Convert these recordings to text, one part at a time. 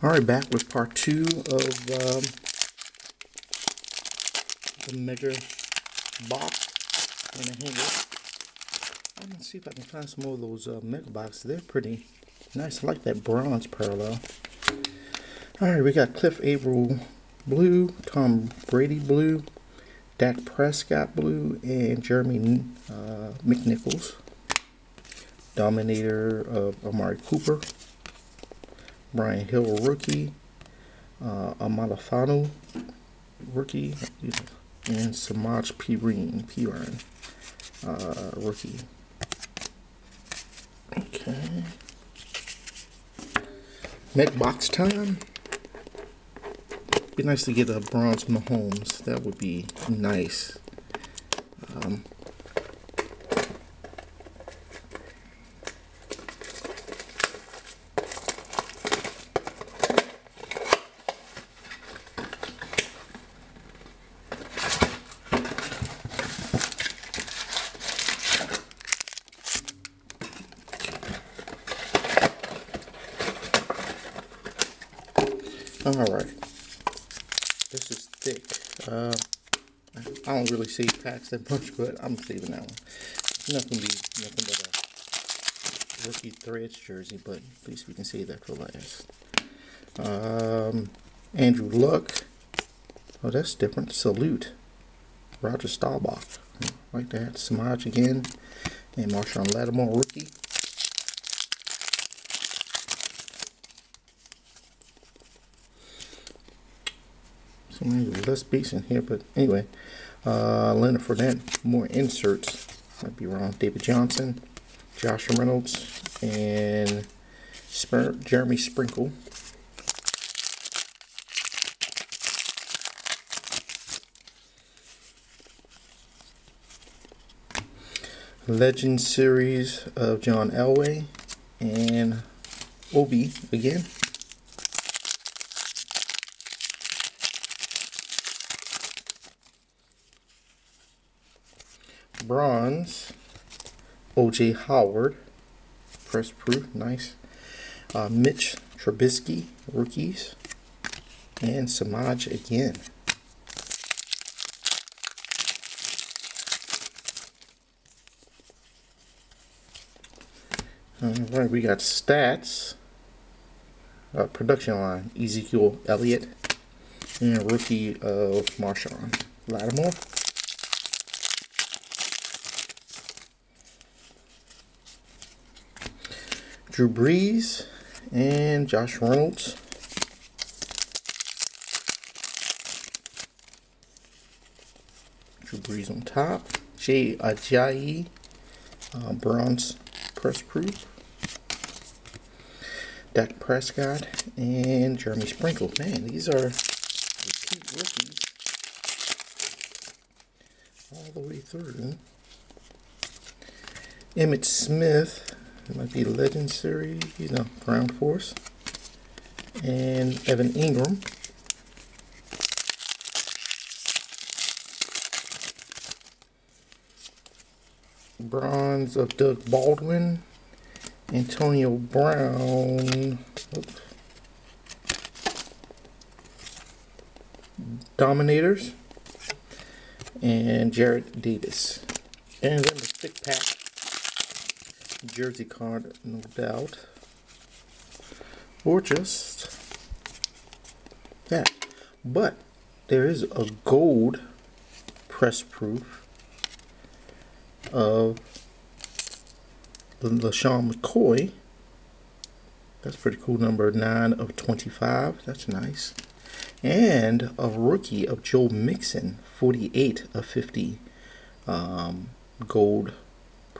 Alright, back with part two of um, the Mega Box and the hanger. I'm to see if I can find some more of those uh, Mega Boxes. They're pretty nice. I like that bronze parallel. Alright, we got Cliff Avril blue, Tom Brady blue, Dak Prescott blue, and Jeremy uh, McNichols. Dominator of Amari Cooper. Brian Hill rookie, uh, Amalafano rookie, and Samaje Perine, Perine uh, rookie. Okay. Next box time. Be nice to get a bronze Mahomes. That would be nice. Um, All right. This is thick. Uh, I don't really see packs that much, but I'm saving that one. It's not gonna be nothing but a rookie threads jersey, but at least we can save that for last. Um, Andrew Luck. Oh, that's different. Salute. Roger Staubach. Like that. Samaje again. And Marshon Lattimore rookie. So many less beats in here, but anyway. Uh, Leonard Fournette, more inserts. Might be wrong. David Johnson, Josh Reynolds, and Spir Jeremy Sprinkle. Legend series of John Elway and Obi again. Bronze. OJ Howard. Press proof nice. Uh, Mitch Trubisky rookies. And Samaje again. All right we got stats. Uh, production line Ezekiel Elliott. And rookie of Marshon Lattimore Drew Brees and Josh Reynolds. Drew Brees on top. Jay Ajayi, uh, bronze press proof. Dak Prescott and Jeremy Sprinkle. Man, these are repeat rookies all the way through. Emmitt Smith it might be Legend Series, Ground Force. And Evan Engram. Bronze of Doug Baldwin. Antonio Brown. Oops. Dominators. And Jarrad Davis. And then the stick pack jersey card, no doubt. Or just that. But there is a gold press proof of the LeSean McCoy. That's pretty cool. Number 9 of 25. That's nice. And a rookie of Joe Mixon. 48 of 50 um, gold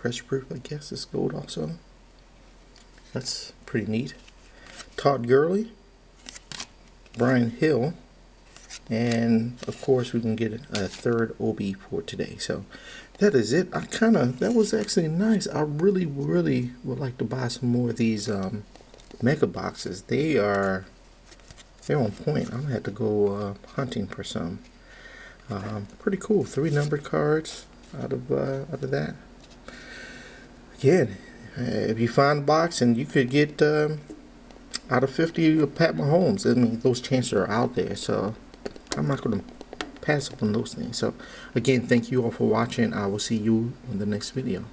press proof, I guess, is gold also. That's pretty neat. Todd Gurley, Brian Hill, and of course we can get a third OB for today. So that is it. I kind of, that was actually nice. I really, really would like to buy some more of these um, mega boxes. They are, they're on point. I'm gonna have to go uh, hunting for some. Um, pretty cool. Three numbered cards out of uh, out of that again, if you find a box and you could get um, out of 50 of Pat Mahomes. I mean, those chances are out there, so I'm not going to pass up on those things. So, again, thank you all for watching. I will see you in the next video.